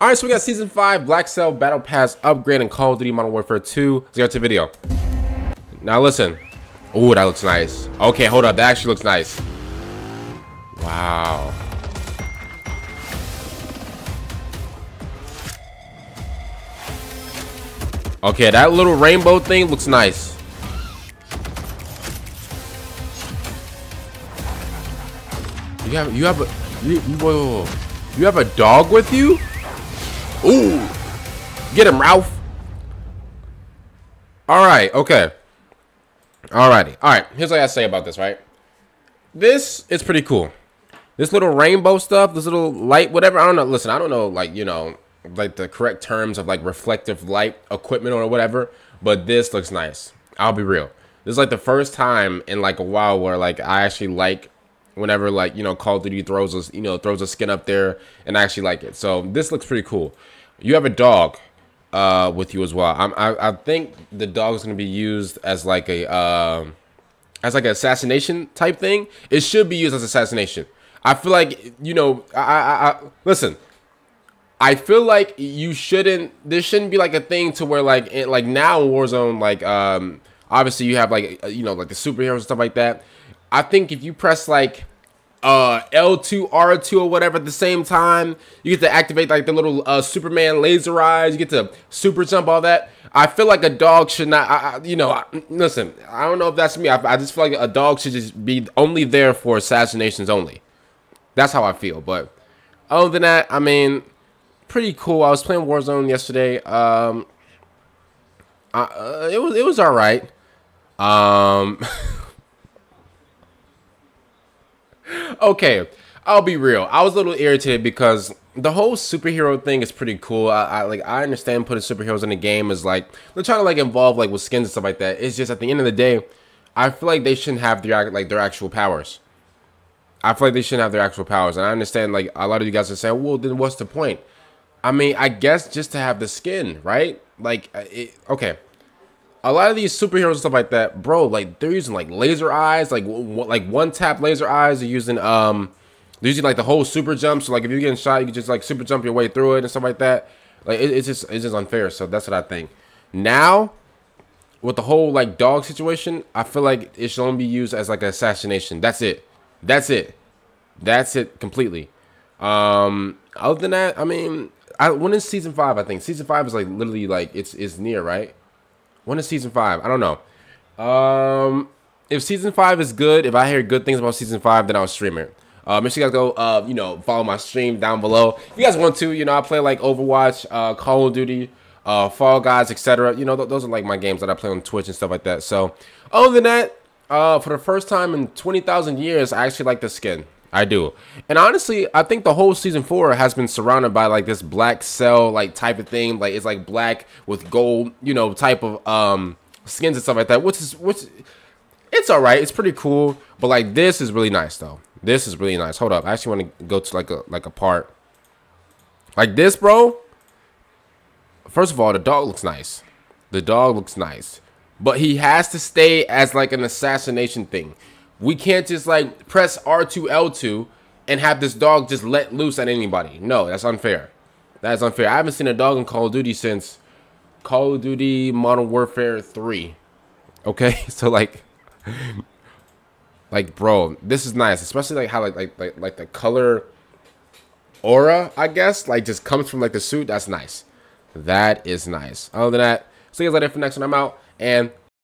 All right, so we got Season 5 Black Cell Battle Pass upgrade and Call of Duty Modern Warfare 2. Let's get to the video. Now listen. Ooh, that looks nice. Okay, hold up. That actually looks nice. Wow. Okay, that little rainbow thing looks nice. You have you have a you, you whoa, you have a dog with you? Ooh. Get him, Ralph. All right, okay. All Alrighty. All right, here's what I say about this, right? This is pretty cool. This little rainbow stuff, this little light, whatever. I don't know. Listen, I don't know, like, you know, like the correct terms of like reflective light equipment or whatever, but this looks nice. I'll be real. This is like the first time in like a while where like I actually like whenever like you know Call of Duty throws us you know throws a skin up there and I actually like it. So this looks pretty cool. You have a dog uh, with you as well. I'm, I I think the dog is gonna be used as like a um, as like an assassination type thing. It should be used as assassination. I feel like you know I I, I listen. I feel like you shouldn't. This shouldn't be like a thing to where like it, like now Warzone like um obviously you have like you know like the superheroes and stuff like that. I think if you press like uh L2 R2 or whatever at the same time. You get to activate like the little uh Superman laser eyes. You get to super jump all that. I feel like a dog should not I, I, you know I, listen I don't know if that's me. I, just feel like a dog should just be only there for assassinations only. That's how I feel but other than that I mean pretty cool. I was playing Warzone yesterday. Um I, uh, it was it was all right. Um okay, I'll be real. I was a little irritated because the whole superhero thing is pretty cool. I, I, like I understand putting superheroes in the game is like they're trying to like involve like with skins and stuff like that. It's just at the end of the day, I feel like they shouldn't have their like their actual powers. I feel like they shouldn't have their actual powers, and I understand like a lot of you guys are saying, well, then what's the point? I mean, I guess just to have the skin, right? Like, uh, it, okay, a lot of these superheroes and stuff like that, bro, like they're using like laser eyes, like like one tap laser eyes. They're using um, they're using like the whole super jump. So like if you're getting shot, you can just like super jump your way through it and stuff like that. Like it, it's just it's just unfair. So that's what I think. Now, with the whole like dog situation, I feel like it should only be used as like an assassination. That's it. That's it. That's it completely. Um, other than that, I mean, I when is season five? I think season five is like literally like it's is near right. When is season five? I don't know. Um, if season five is good, if I hear good things about season five, then I'll stream it. Uh, make sure you guys go, uh, you know, follow my stream down below. If you guys want to, you know, I play like Overwatch, uh, Call of Duty, uh, Fall Guys, etc. You know, th those are like my games that I play on Twitch and stuff like that. So, other than that, uh, for the first time in 20,000 years, I actually like the skin. I do. And honestly, I think the whole season four has been surrounded by like this black cell like type of thing. Like it's like black with gold, you know, type of um skins and stuff like that. Which is which it's alright. It's pretty cool. But like this is really nice though. This is really nice. Hold up. I actually want to go to like a like a part. Like this, bro. First of all, the dog looks nice. The dog looks nice. But he has to stay as like an assassination thing. We can't just like press R2 L2 and have this dog just let loose at anybody. No, that's unfair. That's unfair. I haven't seen a dog in Call of Duty since Call of Duty Modern Warfare 3. Okay? So like like bro, this is nice, especially like how like like like, like the color aura, I guess, like just comes from like the suit. That's nice. That is nice. Other than that, see you guys later for next one. I'm out and